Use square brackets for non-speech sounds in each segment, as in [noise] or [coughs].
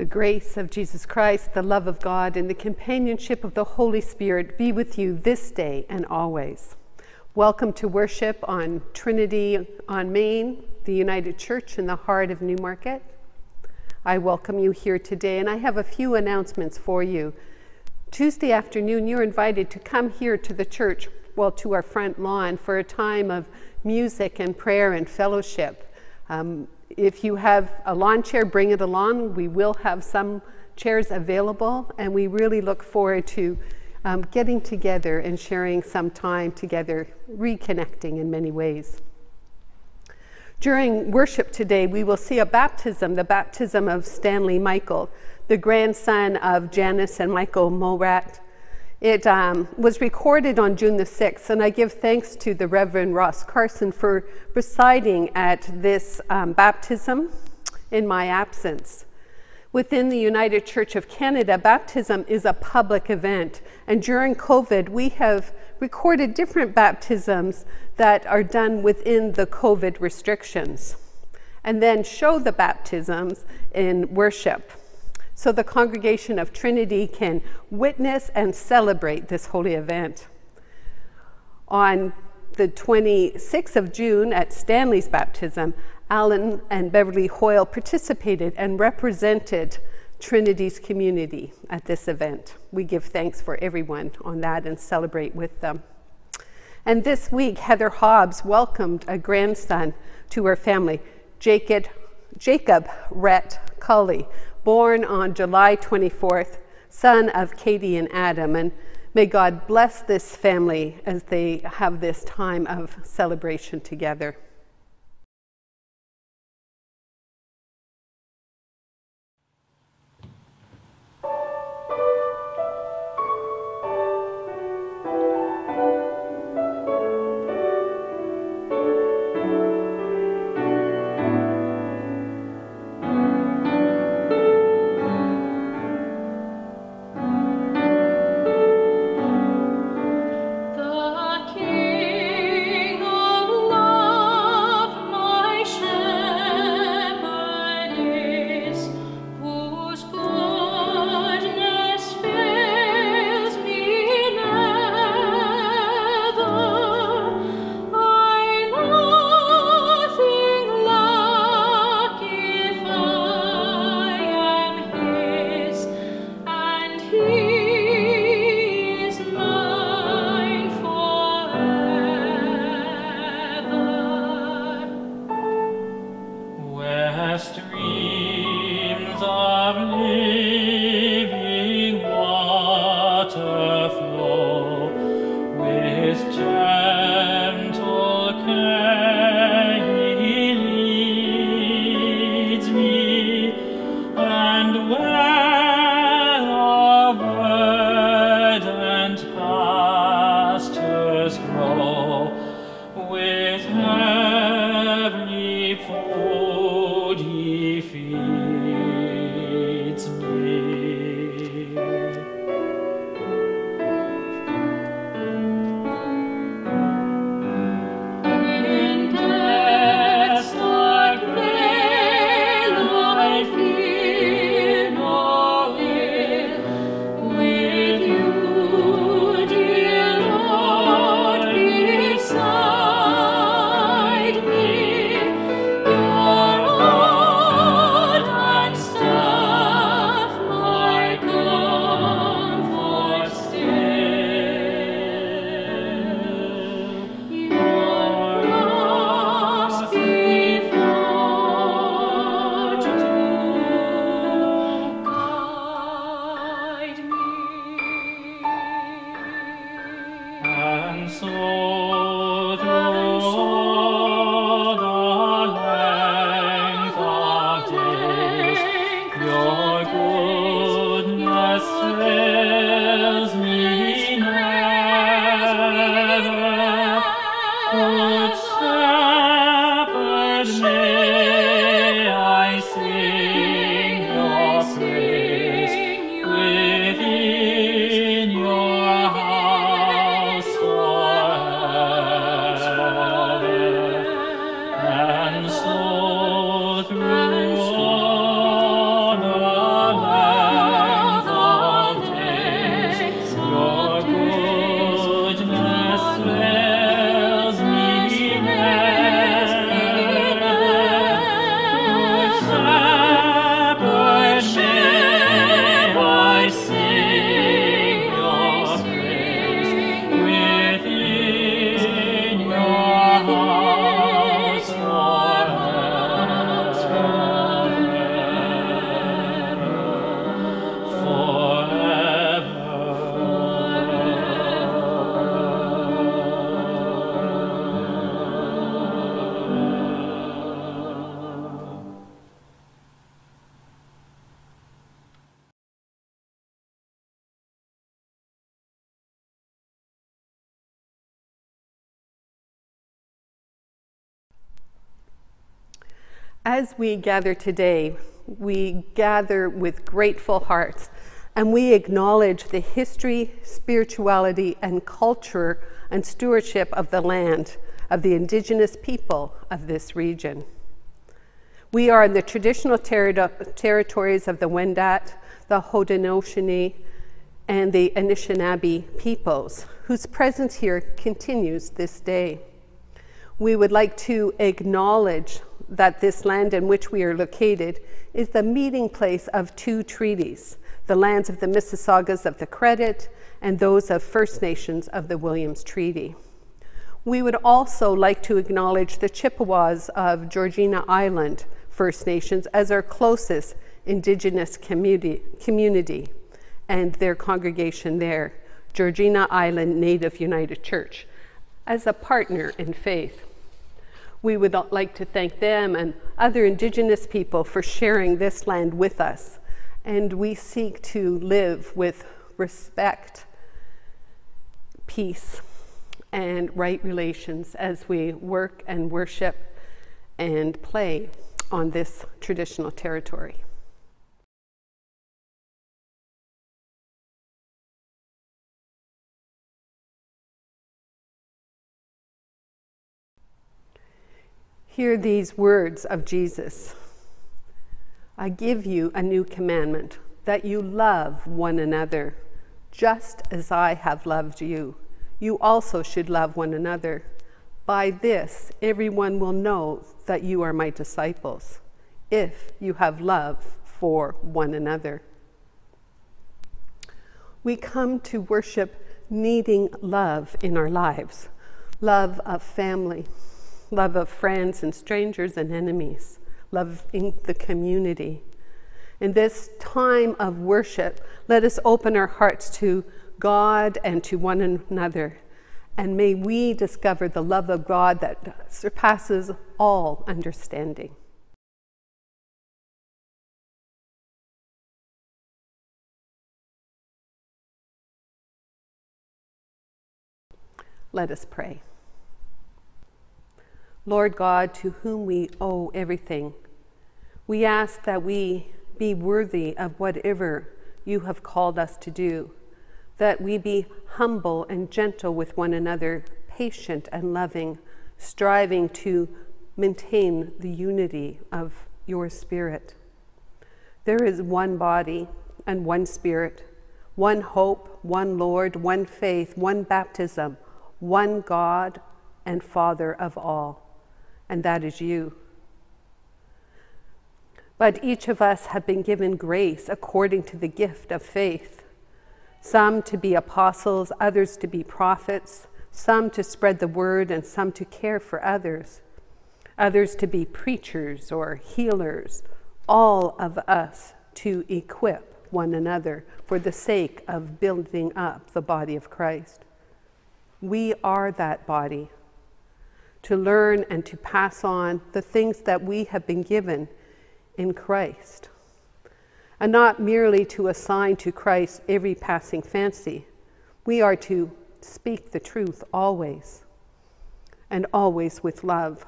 The grace of Jesus Christ, the love of God, and the companionship of the Holy Spirit be with you this day and always. Welcome to worship on Trinity on Main, the United Church in the heart of Newmarket. I welcome you here today, and I have a few announcements for you. Tuesday afternoon, you're invited to come here to the church, well, to our front lawn, for a time of music and prayer and fellowship. Um, if you have a lawn chair, bring it along. We will have some chairs available, and we really look forward to um, getting together and sharing some time together, reconnecting in many ways. During worship today, we will see a baptism, the baptism of Stanley Michael, the grandson of Janice and Michael Morat. It um, was recorded on June the 6th, and I give thanks to the Reverend Ross Carson for presiding at this um, baptism in my absence. Within the United Church of Canada, baptism is a public event, and during COVID, we have recorded different baptisms that are done within the COVID restrictions, and then show the baptisms in worship so the congregation of Trinity can witness and celebrate this holy event. On the 26th of June at Stanley's baptism, Alan and Beverly Hoyle participated and represented Trinity's community at this event. We give thanks for everyone on that and celebrate with them. And this week, Heather Hobbs welcomed a grandson to her family, Jacob, Jacob Rhett Cully, born on July 24th, son of Katie and Adam. And may God bless this family as they have this time of celebration together. As we gather today, we gather with grateful hearts and we acknowledge the history, spirituality, and culture and stewardship of the land of the indigenous people of this region. We are in the traditional ter territories of the Wendat, the Haudenosaunee, and the Anishinaabe peoples, whose presence here continues this day. We would like to acknowledge that this land in which we are located is the meeting place of two treaties the lands of the Mississaugas of the Credit and those of First Nations of the Williams Treaty. We would also like to acknowledge the Chippewas of Georgina Island, First Nations as our closest Indigenous community, community and their congregation there, Georgina Island Native United Church, as a partner in faith. We would like to thank them and other Indigenous people for sharing this land with us. And we seek to live with respect, peace, and right relations as we work and worship and play on this traditional territory. Hear these words of Jesus I give you a new commandment that you love one another, just as I have loved you. You also should love one another. By this, everyone will know that you are my disciples, if you have love for one another. We come to worship needing love in our lives love of family, love of friends and strangers and enemies, love in the community. In this time of worship, let us open our hearts to God and to one another and may we discover the love of God that surpasses all understanding. Let us pray. Lord God, to whom we owe everything, we ask that we be worthy of whatever you have called us to do that we be humble and gentle with one another, patient and loving, striving to maintain the unity of your Spirit. There is one body and one Spirit, one hope, one Lord, one faith, one baptism, one God and Father of all, and that is you. But each of us have been given grace according to the gift of faith some to be apostles, others to be prophets, some to spread the word, and some to care for others, others to be preachers or healers, all of us to equip one another for the sake of building up the body of Christ. We are that body to learn and to pass on the things that we have been given in Christ and not merely to assign to Christ every passing fancy. We are to speak the truth always, and always with love,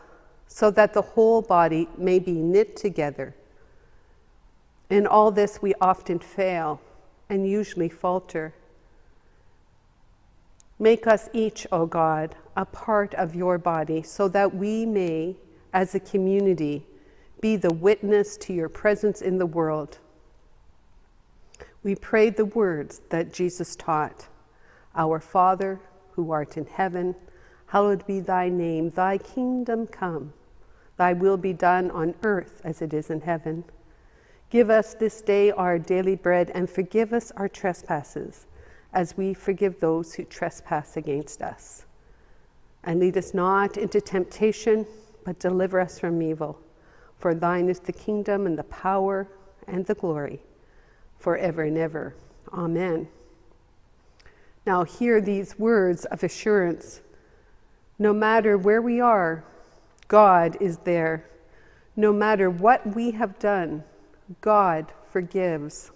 so that the whole body may be knit together. In all this, we often fail and usually falter. Make us each, O God, a part of your body, so that we may, as a community, be the witness to your presence in the world we pray the words that Jesus taught Our Father, who art in heaven, hallowed be thy name, thy kingdom come, thy will be done on earth as it is in heaven. Give us this day our daily bread and forgive us our trespasses as we forgive those who trespass against us. And lead us not into temptation, but deliver us from evil. For thine is the kingdom and the power and the glory forever and ever. Amen. Now, hear these words of assurance. No matter where we are, God is there. No matter what we have done, God forgives.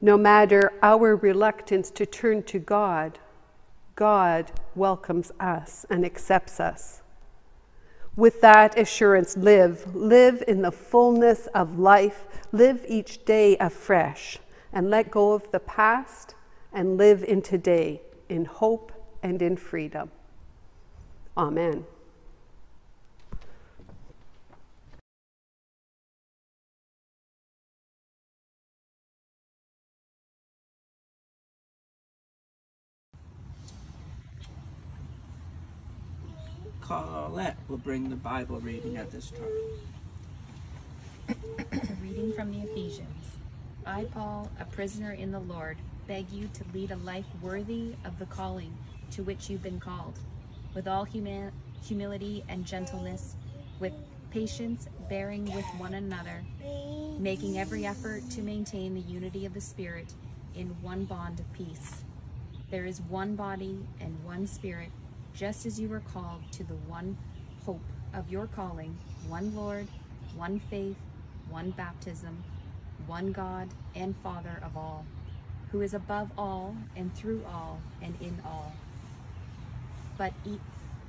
No matter our reluctance to turn to God, God welcomes us and accepts us. With that assurance, live. Live in the fullness of life. Live each day afresh and let go of the past and live in today in hope and in freedom. Amen. Colette will bring the Bible reading at this time. [coughs] Reading from the Ephesians. I, Paul, a prisoner in the Lord, beg you to lead a life worthy of the calling to which you've been called, with all huma- humility and gentleness, with patience, bearing with one another, making every effort to maintain the unity of the Spirit in one bond of peace. There is one body and one Spirit, just as you were called to the one hope of your calling, one Lord, one faith, one baptism, one God and Father of all, who is above all and through all and in all. But, e-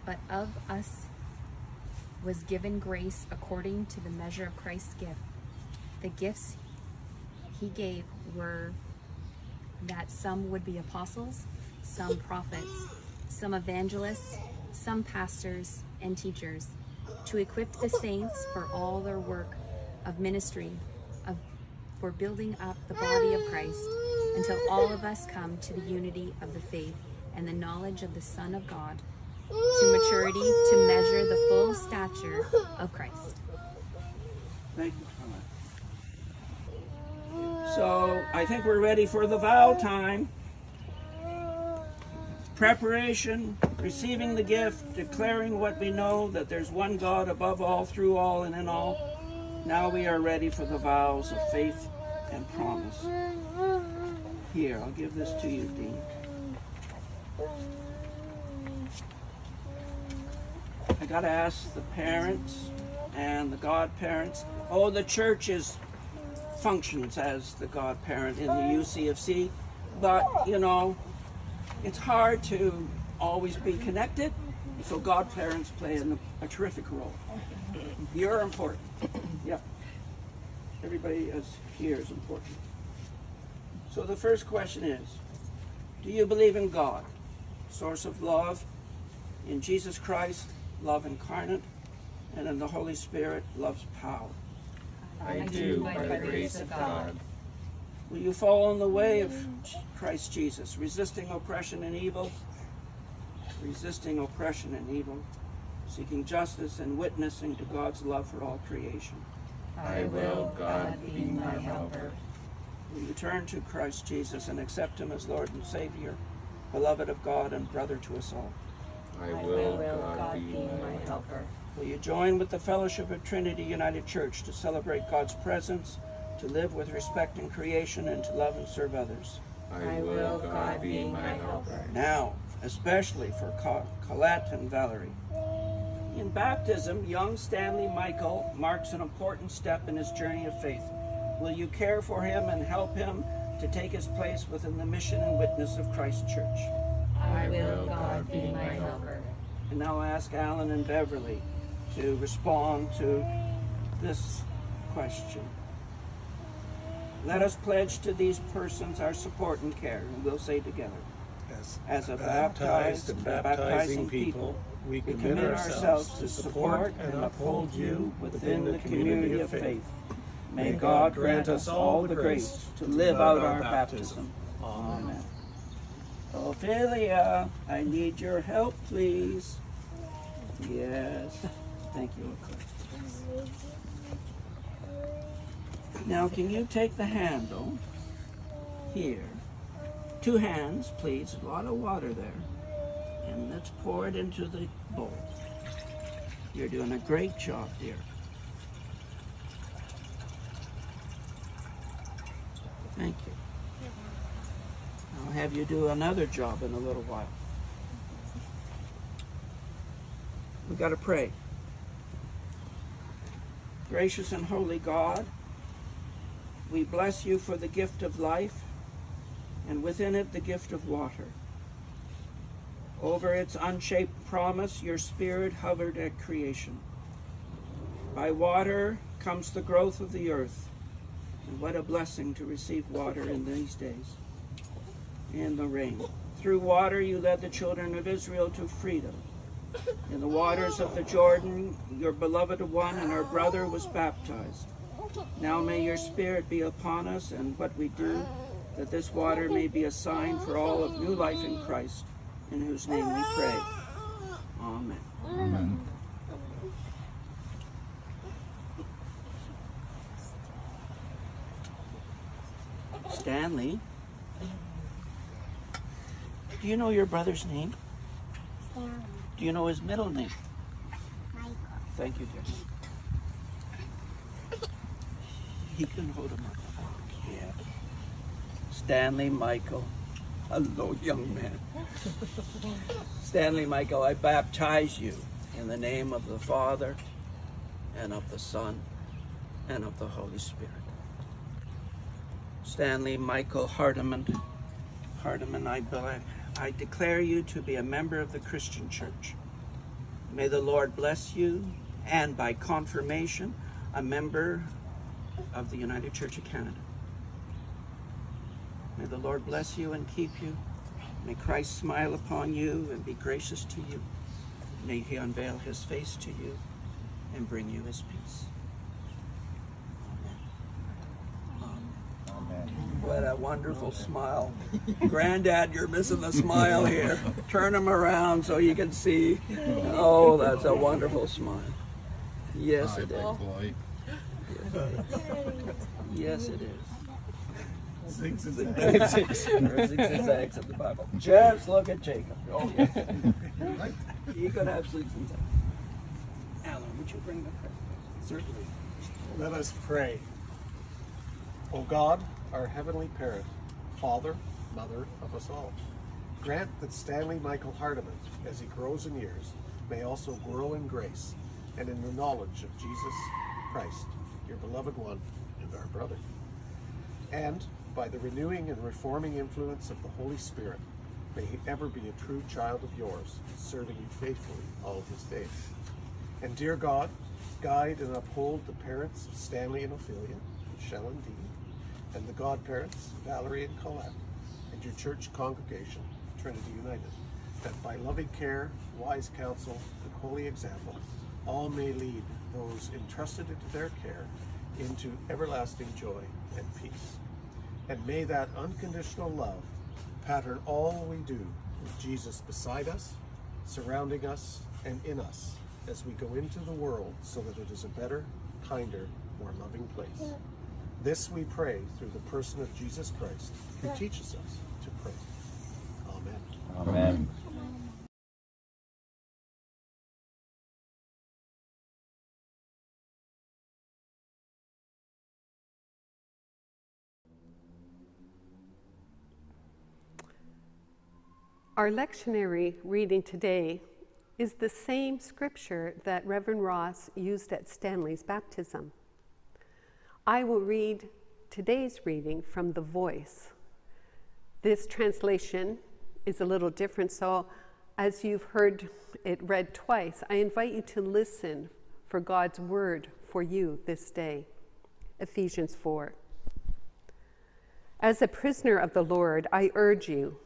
but of us was given grace according to the measure of Christ's gift. The gifts he gave were that some would be apostles, some prophets, some evangelists, some pastors and teachers, to equip the saints for all their work of ministry, of, for building up the body of Christ, until all of us come to the unity of the faith and the knowledge of the Son of God, to maturity to measure the full stature of Christ. Thank you, Colette. So I think we're ready for the vow time. Preparation, receiving the gift, declaring what we know that there's one God above all, through all, and in all. Now we are ready for the vows of faith and promise. Here, I'll give this to you, Dean. I gotta ask the parents and the godparents. Oh, the church is functions as the godparent in the UCFC, but you know, it's hard to always be connected. So godparents play an, a terrific role. You're important. Yep. Everybody is here is important. So the first question is, do you believe in God, source of love, in Jesus Christ, love incarnate, and in the Holy Spirit, love's power? I do, by the grace of God. Will you follow in the way of Christ Jesus, resisting oppression and evil, resisting oppression and evil, seeking justice and witnessing to God's love for all creation? I will, God, be my helper. Will you turn to Christ Jesus and accept him as Lord and Savior, beloved of God and brother to us all? I will, God, be my helper. Will you join with the fellowship of Trinity United Church to celebrate God's presence, to live with respect in creation, and to love and serve others? I will, God, be my helper. Now, especially for Co- Colette and Valerie. In baptism, young Stanley Michael marks an important step in his journey of faith. Will you care for him and help him to take his place within the mission and witness of Christ Church? I will, God, be my helper. And now I ask Alan and Beverly to respond to this question. Let us pledge to these persons our support and care, and we'll say together. As, As a baptized and baptizing people, we commit ourselves to support and uphold you within the community of faith. May God grant us all the grace to live out our baptism. Amen. Ophelia, I need your help, please. Yes. Thank you. Now, can you take the handle here? Two hands, please. A lot of water there. And let's pour it into the bowl. You're doing a great job, dear. Thank you. I'll have you do another job in a little while. We've got to pray. Gracious and holy God, we bless you for the gift of life and within it the gift of water. Over its unshaped promise, your spirit hovered at creation. By water comes the growth of the earth. And what a blessing to receive water in these days. And the rain. Through water you led the children of Israel to freedom. In the waters of the Jordan, your beloved one and our brother was baptized. Now may your spirit be upon us and what we do, that this water may be a sign for all of new life in Christ, in whose name we pray. Amen. Amen. Stanley, do you know your brother's name? Stanley, Do you know his middle name? Michael, Thank you, dear. He can hold him up. Yeah. Stanley Michael. Hello, young man. Stanley Michael, I baptize you in the name of the Father and of the Son and of the Holy Spirit. Stanley Michael Hardiman, Hardiman, I, I declare you to be a member of the Christian Church. May the Lord bless you, and by confirmation, a member of the United Church of Canada. May the Lord bless you and keep you. May Christ smile upon you and be gracious to you. May he unveil his face to you and bring you his peace. Amen. Amen. What a wonderful smile. Granddad, you're missing the smile here. Turn him around so you can see. Oh, that's a wonderful smile. Yes, it is. Boy. Yes, it is. Six is [laughs] Six zigzags of the Bible. Just look at Jacob. Oh, yes. [laughs] You could have six and seven. Alan, would you bring the prayer? Certainly. Let us pray. O God, our heavenly parent, Father, Mother of us all, grant that Stanley Michael Hardiman, as he grows in years, may also grow in grace and in the knowledge of Jesus Christ, your beloved one and our brother. And by the renewing and reforming influence of the Holy Spirit, may he ever be a true child of yours, serving you faithfully all his days. And dear God, guide and uphold the parents of Stanley and Ophelia, Michelle and Dean, and the godparents, Valerie and Colette, and your church congregation, Trinity United, that by loving care, wise counsel, and holy example, all may lead those entrusted into their care into everlasting joy and peace. And may that unconditional love pattern all we do with Jesus beside us, surrounding us, and in us as we go into the world so that it is a better, kinder, more loving place. This we pray through the person of Jesus Christ, who teaches us to pray. Amen. Amen. Our lectionary reading today is the same scripture that Reverend Ross used at Stanley's baptism. I will read today's reading from the voice. This translation is a little different, so as you've heard it read twice, I invite you to listen for God's word for you this day. Ephesians 4. As a prisoner of the Lord, I urge you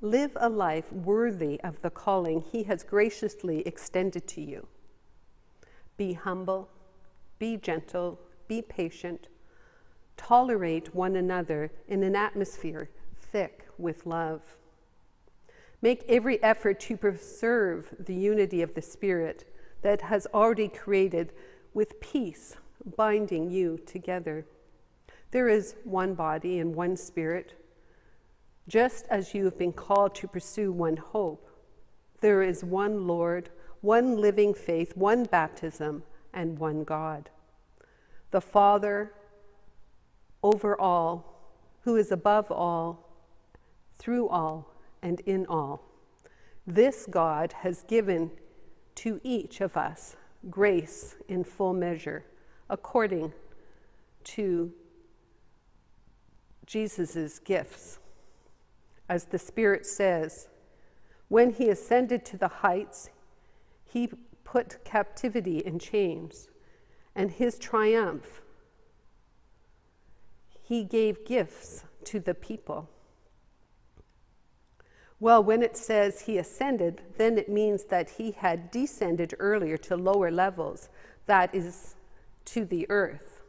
live a life worthy of the calling He has graciously extended to you. Be humble, be gentle, be patient, tolerate one another in an atmosphere thick with love. Make every effort to preserve the unity of the Spirit that has already created with peace binding you together. There is one body and one Spirit just as you have been called to pursue one hope, there is one Lord, one living faith, one baptism, and one God. The Father over all, who is above all, through all, and in all. This God has given to each of us grace in full measure, according to Jesus' gifts as the Spirit says, when he ascended to the heights, he put captivity in chains and his triumph, he gave gifts to the people. Well, when it says he ascended, then it means that he had descended earlier to lower levels, that is, to the earth.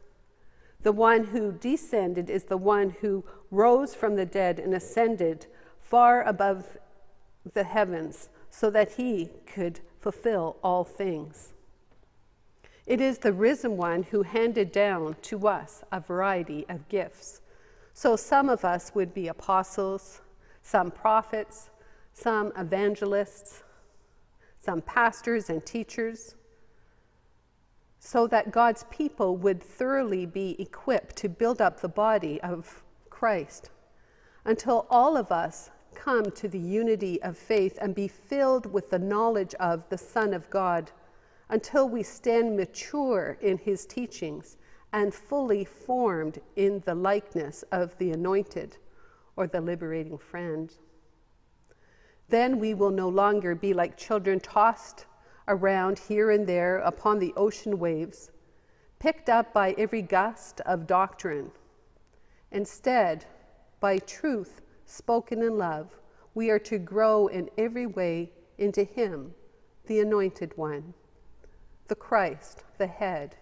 The one who descended is the one who rose from the dead and ascended far above the heavens so that he could fulfill all things. It is the risen one who handed down to us a variety of gifts. So some of us would be apostles, some prophets, some evangelists, some pastors and teachers, so that God's people would thoroughly be equipped to build up the body of Christ until all of us come to the unity of faith and be filled with the knowledge of the Son of God until we stand mature in his teachings and fully formed in the likeness of the anointed or the liberating friend. Then we will no longer be like children tossed around here and there upon the ocean waves, picked up by every gust of doctrine. Instead, by truth spoken in love, we are to grow in every way into Him, the Anointed One, the Christ, the head.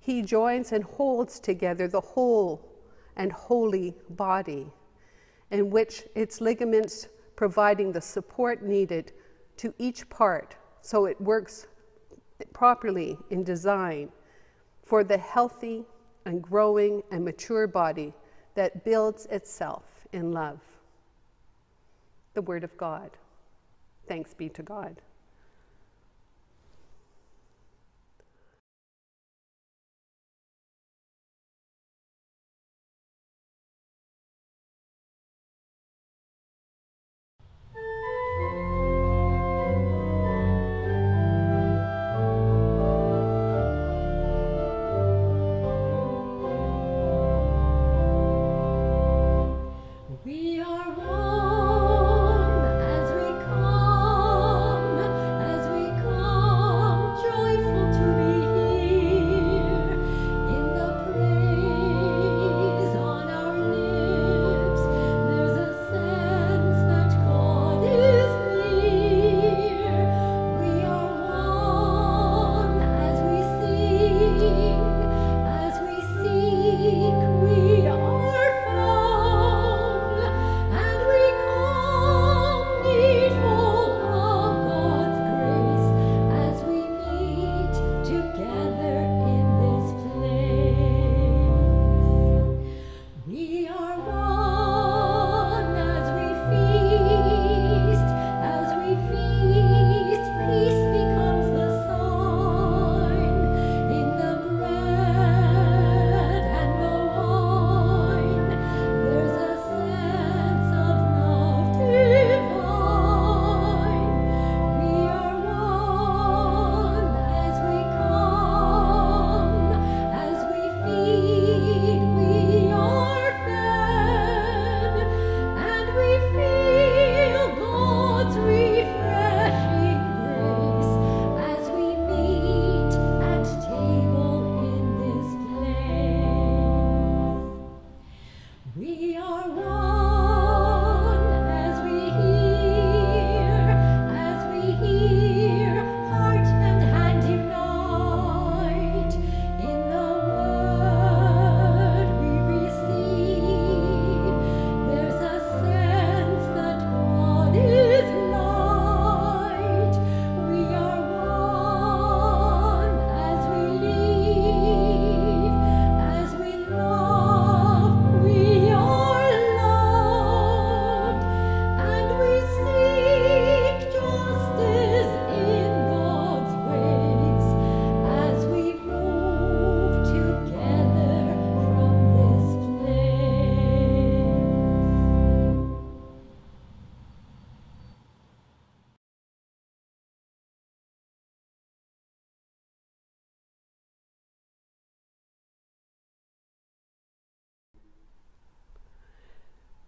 He joins and holds together the whole and holy body, in which its ligaments providing the support needed to each part so it works properly in design for the healthy and growing and mature body that builds itself in love. The Word of God. Thanks be to God.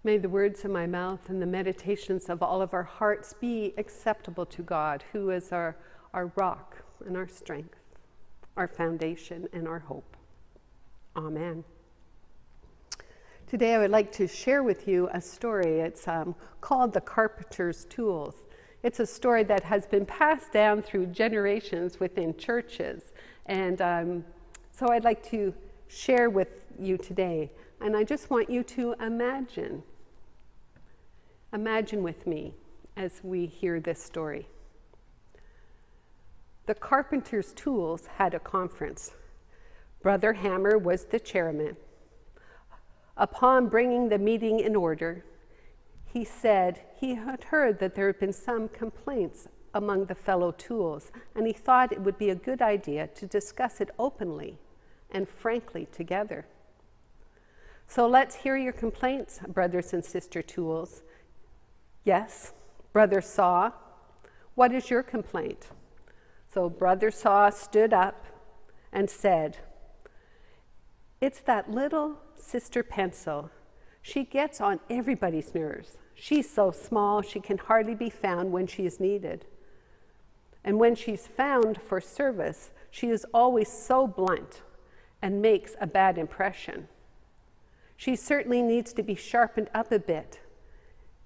May the words of my mouth and the meditations of all of our hearts be acceptable to God, who is our, our rock and our strength. our foundation, and our hope. Amen. Today, I would like to share with you a story. It's um, called The Carpenter's Tools. It's a story that has been passed down through generations within churches. And um, so I'd like to share with you today. And I just want you to imagine. Imagine with me as we hear this story. The carpenter's tools had a conference. Brother Hammer was the chairman. Upon bringing the meeting in order, he said he had heard that there had been some complaints among the fellow tools, and he thought it would be a good idea to discuss it openly and frankly together. So let's hear your complaints, brothers and sister tools. Yes, Brother Saw, what is your complaint? So Brother Saw stood up and said, It's that little sister pencil. She gets on everybody's nerves. She's so small, she can hardly be found when she is needed. And when she's found for service, she is always so blunt and makes a bad impression. She certainly needs to be sharpened up a bit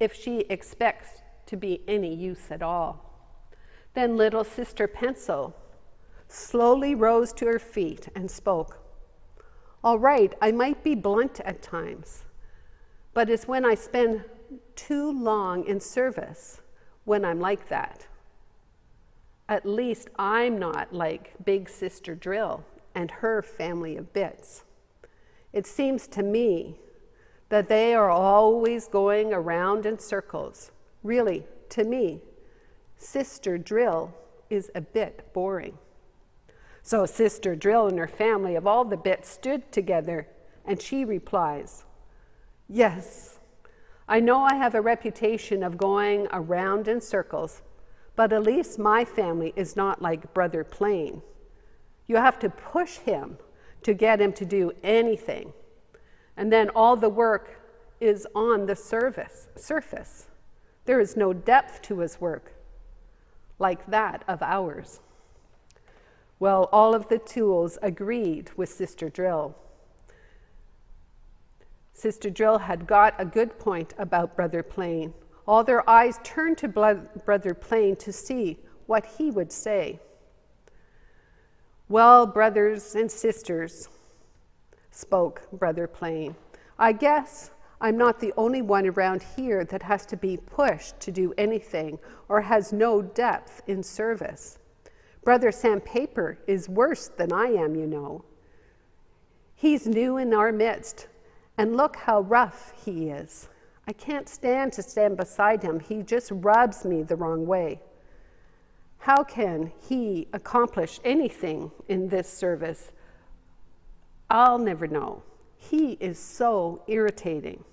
if she expects to be any use at all. Then little Sister Pencil slowly rose to her feet and spoke. All right, I might be blunt at times, but it's when I spend too long in service when I'm like that. At least I'm not like Big Sister Drill and her family of bits. It seems to me that they are always going around in circles. Really, to me, Sister Drill is a bit boring. So Sister Drill and her family of all the bits stood together, and she replies, Yes, I know I have a reputation of going around in circles, but at least my family is not like Brother Plane. You have to push him to get him to do anything. And then all the work is on the service, surface. There is no depth to his work like that of ours. Well, all of the tools agreed with Sister Drill. Sister Drill had got a good point about Brother Plane. All their eyes turned to Brother Plane to see what he would say. Well, brothers and sisters, spoke Brother Plane, I guess I'm not the only one around here that has to be pushed to do anything or has no depth in service. Brother Sandpaper is worse than I am, you know. He's new in our midst, and look how rough he is. I can't stand to stand beside him. He just rubs me the wrong way. How can he accomplish anything in this service? I'll never know. He is so irritating.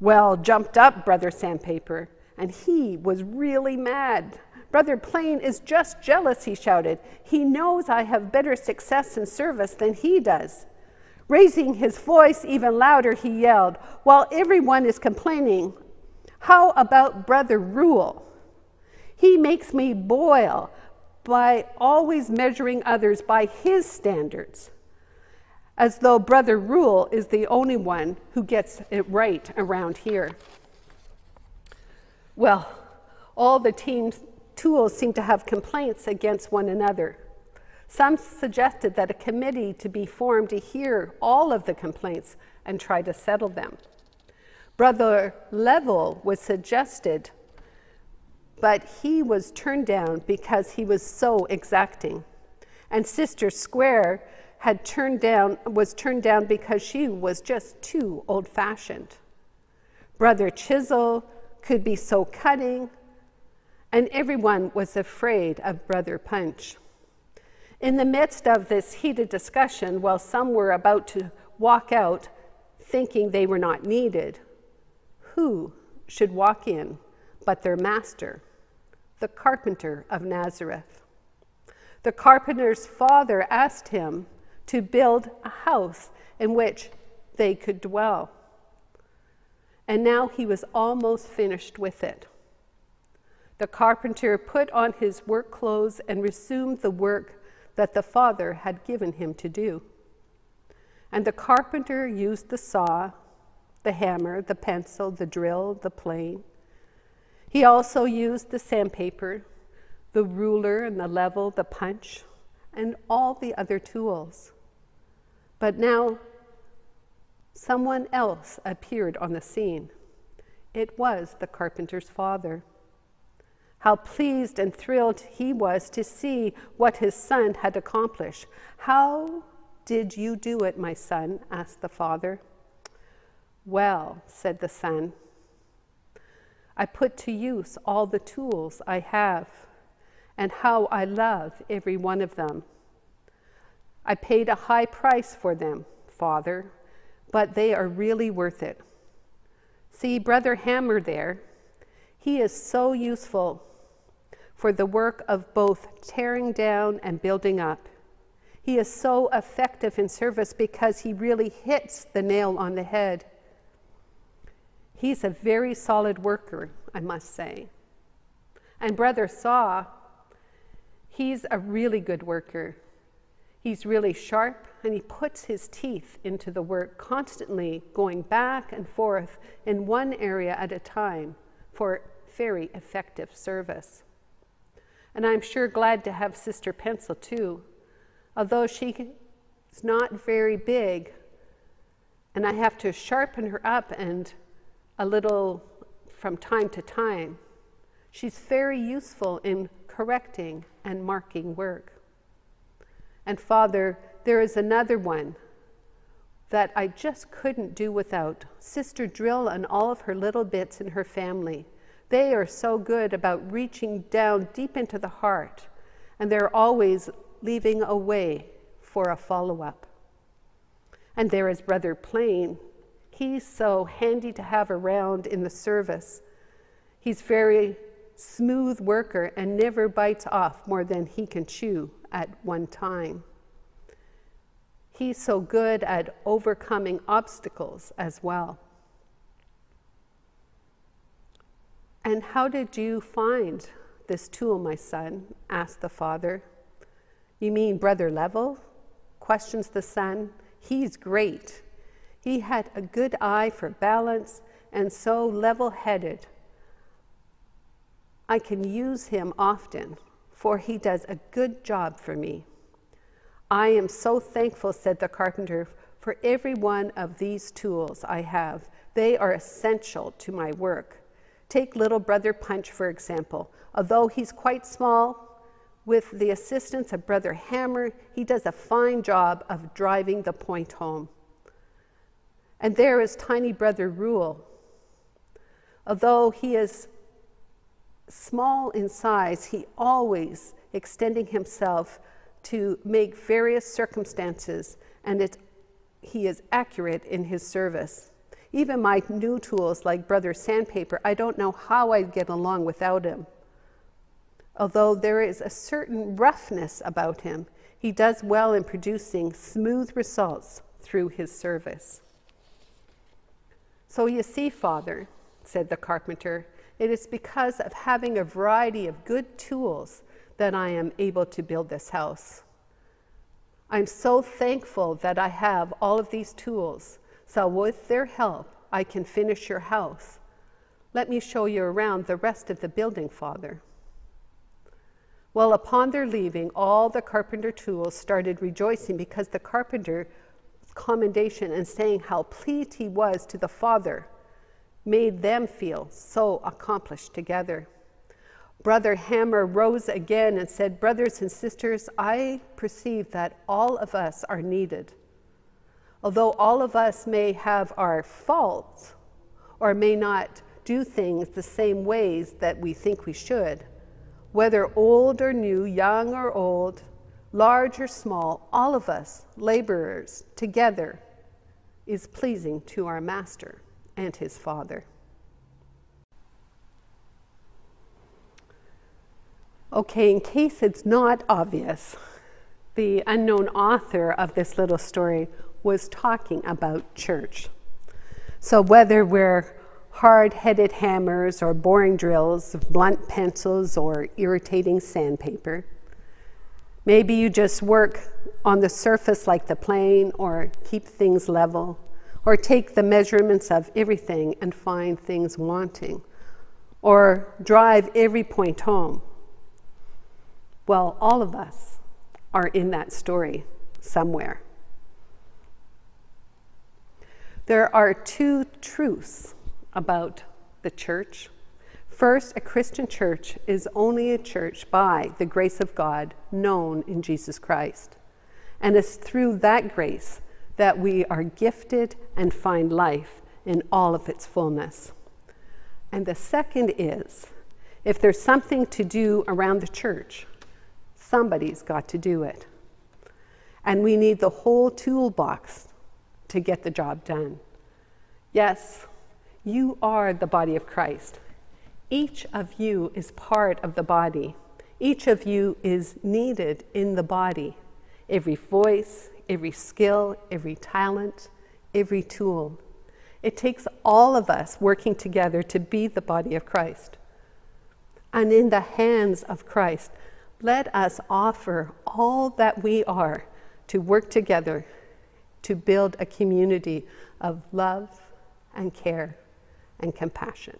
Well, jumped up Brother Sandpaper, and he was really mad. Brother Plane is just jealous, he shouted. He knows I have better success in service than he does. Raising his voice even louder, he yelled, while everyone is complaining, How about Brother Rule? He makes me boil by always measuring others by his standards, as though Brother Rule is the only one who gets it right around here. Well, all the team's tools seem to have complaints against one another. Some suggested that a committee to be formed to hear all of the complaints and try to settle them. Brother Level was suggested but he was turned down because he was so exacting. And Sister Square had turned down, was turned down because she was just too old fashioned. Brother Chisel could be so cutting, and everyone was afraid of Brother Punch. In the midst of this heated discussion, while some were about to walk out thinking they were not needed, who should walk in but their master? the carpenter of Nazareth. The carpenter's father asked him to build a house in which they could dwell. And now he was almost finished with it. The carpenter put on his work clothes and resumed the work that the Father had given him to do. And the carpenter used the saw, the hammer, the pencil, the drill, the plane. He also used the sandpaper, the ruler and the level, the punch, and all the other tools. But now someone else appeared on the scene. It was the carpenter's father. How pleased and thrilled he was to see what his son had accomplished. How did you do it, my son? asked the father. Well, said the son, I put to use all the tools I have, and how I love every one of them. I paid a high price for them, Father, but they are really worth it. See, Brother Hammer there, he is so useful for the work of both tearing down and building up. He is so effective in service because he really hits the nail on the head. He's a very solid worker, I must say. And Brother Saw, he's a really good worker. He's really sharp and he puts his teeth into the work, constantly going back and forth in one area at a time for very effective service. And I'm sure glad to have Sister Pencil too, although she's not very big, and I have to sharpen her up and a little from time to time. She's very useful in correcting and marking work. And Father, there is another one that I just couldn't do without Sister Drill and all of her little bits in her family. They are so good about reaching down deep into the heart, and they're always leaving a way for a follow up. And there is Brother Plane, He's so handy to have around in the service. He's very smooth worker and never bites off more than he can chew at one time. He's so good at overcoming obstacles as well. And how did you find this tool, my son? asked the father. You mean Brother Level? questions the son. He's great. He had a good eye for balance and so level headed. I can use him often, for he does a good job for me. I am so thankful, said the carpenter, for every one of these tools I have. They are essential to my work. Take little brother Punch, for example. Although he's quite small, with the assistance of brother Hammer, he does a fine job of driving the point home. And there is tiny brother Rule. Although he is small in size, he always extending himself to make various circumstances, and it, he is accurate in his service. Even my new tools, like Brother Sandpaper, I don't know how I'd get along without him. Although there is a certain roughness about him, he does well in producing smooth results through his service. So you see, Father, said the carpenter, it is because of having a variety of good tools that I am able to build this house. I'm so thankful that I have all of these tools, so with their help, I can finish your house. Let me show you around the rest of the building, Father. Well, upon their leaving, all the carpenter tools started rejoicing because the carpenter commendation and saying how pleased he was to the Father made them feel so accomplished together. Brother Hammer rose again and said, Brothers and sisters, I perceive that all of us are needed. Although all of us may have our faults or may not do things the same ways that we think we should, whether old or new, young or old, large or small, all of us, laborers, together, is pleasing to our Master and his Father. Okay, in case it's not obvious, the unknown author of this little story was talking about church. So whether we're hard headed hammers or boring drills, blunt pencils or irritating sandpaper, Maybe you just work on the surface like the plane or keep things level or take the measurements of everything and find things wanting or drive every point home. Well, all of us are in that story somewhere. There are two truths about the church. First, a Christian church is only a church by the grace of God known in Jesus Christ. And it's through that grace that we are gifted and find life in all of its fullness. And the second is if there's something to do around the church, somebody's got to do it. And we need the whole toolbox to get the job done. Yes, you are the body of Christ. Each of you is part of the body. Each of you is needed in the body. Every voice, every skill, every talent, every tool. It takes all of us working together to be the body of Christ. And in the hands of Christ, let us offer all that we are to work together to build a community of love and care and compassion.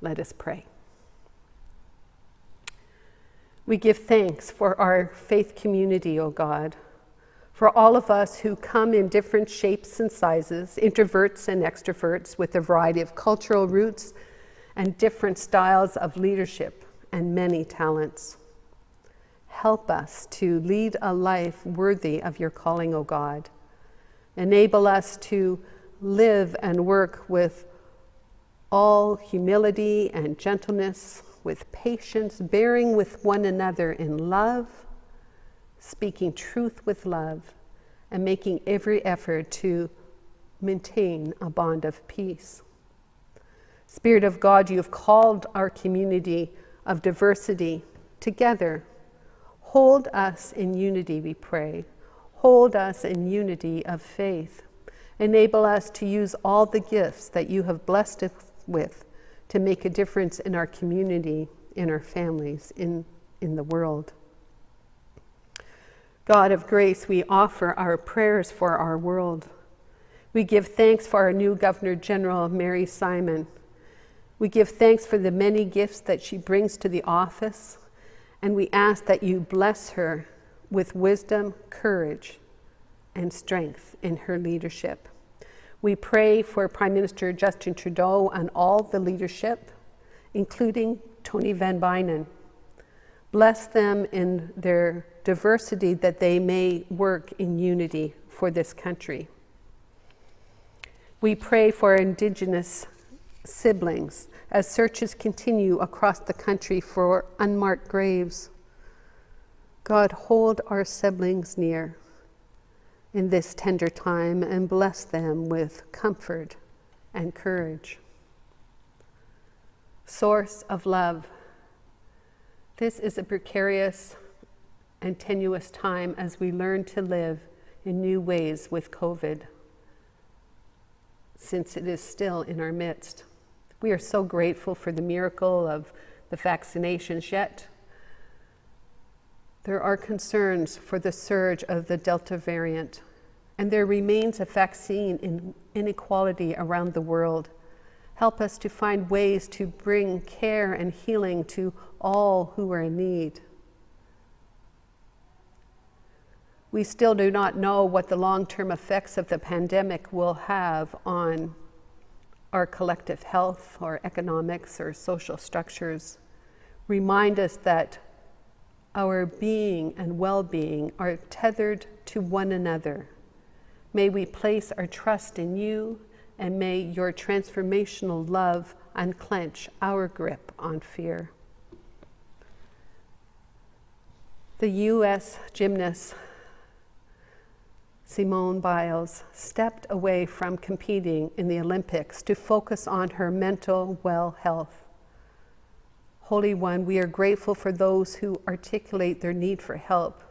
Let us pray. We give thanks for our faith community, O God, for all of us who come in different shapes and sizes, introverts and extroverts, with a variety of cultural roots and different styles of leadership and many talents. Help us to lead a life worthy of your calling, O God. Enable us to live and work with all humility and gentleness, with patience, bearing with one another in love, speaking truth with love, and making every effort to maintain a bond of peace. Spirit of God, you have called our community of diversity together. Hold us in unity, we pray. Hold us in unity of faith. Enable us to use all the gifts that you have blessed us with to make a difference in our community, in our families, in, in the world. God of grace, we offer our prayers for our world. We give thanks for our new Governor General, Mary Simon. We give thanks for the many gifts that she brings to the office, and we ask that you bless her with wisdom, courage, and strength in her leadership. We pray for Prime Minister Justin Trudeau and all the leadership, including Tony Van Bynen. Bless them in their diversity that they may work in unity for this country. We pray for Indigenous siblings as searches continue across the country for unmarked graves. God, hold our siblings near in this tender time and bless them with comfort and courage. Source of love. This is a precarious and tenuous time as we learn to live in new ways with COVID, since it is still in our midst. We are so grateful for the miracle of the vaccinations, yet there are concerns for the surge of the Delta variant, and there remains a vaccine inequality around the world. Help us to find ways to bring care and healing to all who are in need. We still do not know what the long term effects of the pandemic will have on our collective health or economics or social structures remind us that our being and well being are tethered to one another. May we place our trust in you, and may your transformational love unclench our grip on fear. The U.S. gymnast Simone Biles stepped away from competing in the Olympics to focus on her mental well health. Holy One, we are grateful for those who articulate their need for help,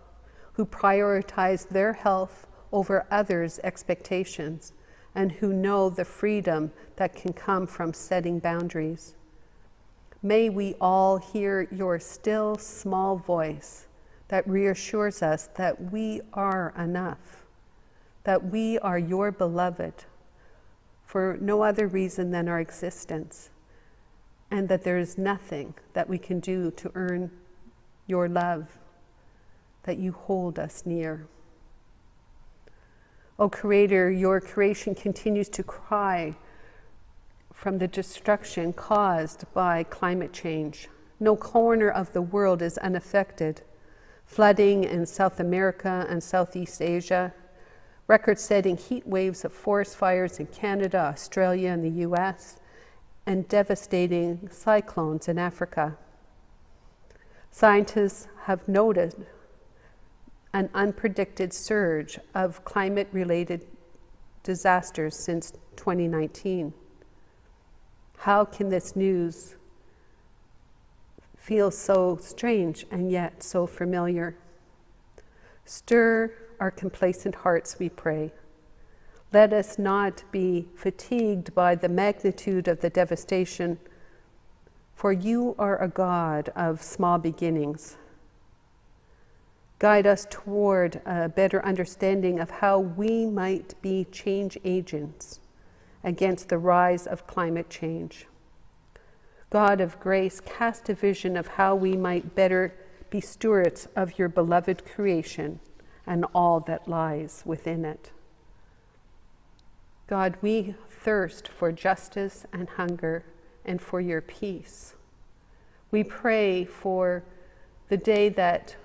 who prioritize their health over others' expectations, and who know the freedom that can come from setting boundaries. May we all hear your still small voice that reassures us that we are enough, that we are your beloved for no other reason than our existence, and that there is nothing that we can do to earn your love, that you hold us near. O Creator, your creation continues to cry from the destruction caused by climate change. No corner of the world is unaffected. Flooding in South America and Southeast Asia, record setting heat waves of forest fires in Canada, Australia, and the US, and devastating cyclones in Africa. Scientists have noted an unpredicted surge of climate related disasters since 2019. How can this news feel so strange and yet so familiar? Stir our complacent hearts, we pray. Let us not be fatigued by the magnitude of the devastation, for you are a God of small beginnings. Guide us toward a better understanding of how we might be change agents against the rise of climate change. God of grace, cast a vision of how we might better be stewards of your beloved creation and all that lies within it. God, we thirst for justice and hunger and for your peace. We pray for the day that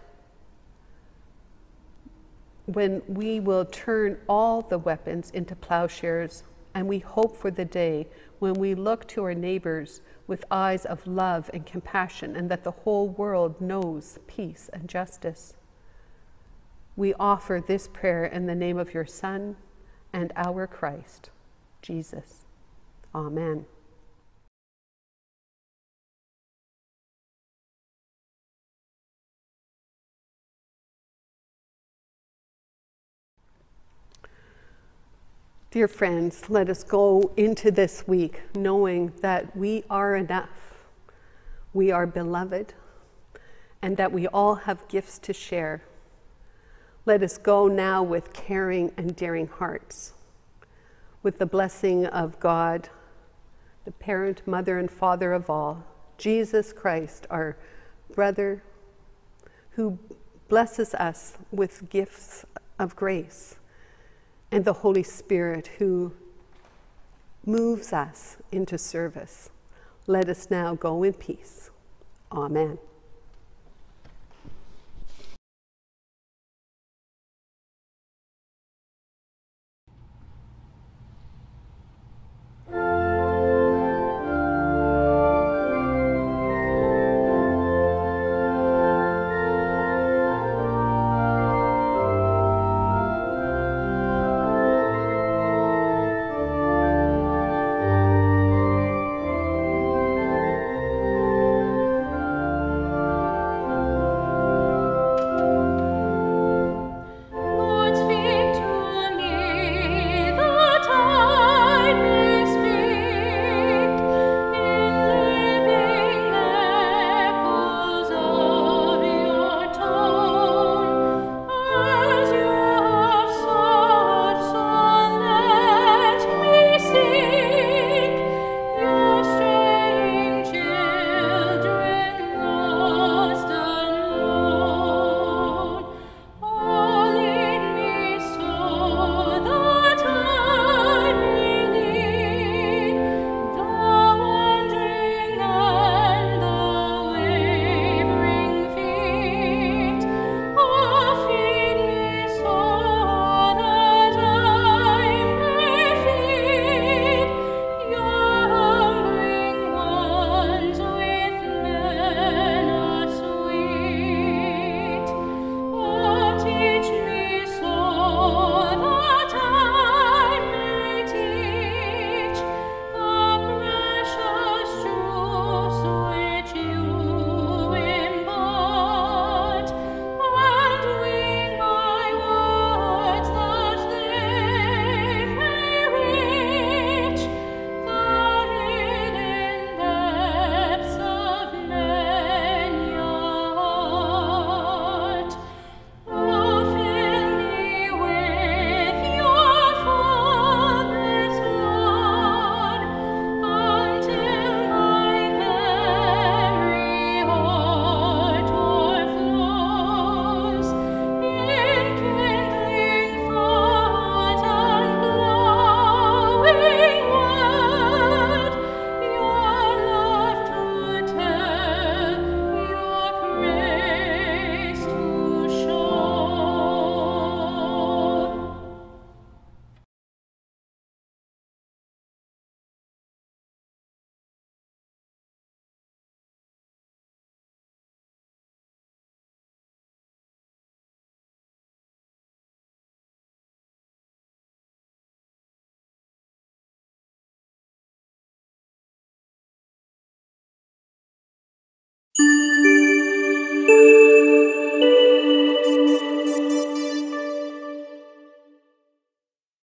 when we will turn all the weapons into plowshares, and we hope for the day when we look to our neighbors with eyes of love and compassion, and that the whole world knows peace and justice. We offer this prayer in the name of your Son and our Christ, Jesus. Amen. Dear friends, let us go into this week knowing that we are enough, we are beloved, and that we all have gifts to share. Let us go now with caring and daring hearts, with the blessing of God, the parent, mother, and father of all, Jesus Christ, our brother, who blesses us with gifts of grace and the Holy Spirit who moves us into service. Let us now go in peace. Amen.